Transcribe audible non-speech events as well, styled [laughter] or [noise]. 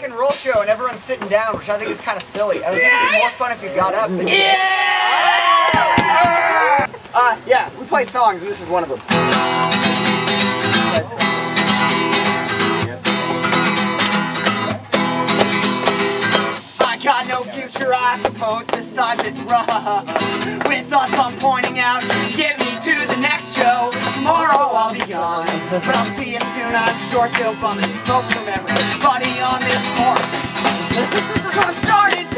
rock and roll show and everyone's sitting down, which I think is kind of silly. I think it'd be more fun if you got up. Yeah! Uh, yeah, we play songs and this is one of them. I got no future, I suppose, besides this run. With a thumb pointing out, get me to the next show. I'll be gone, but I'll see you soon, I'm sure. Still bumming smoke from everybody on this porch. [laughs] So I'm starting.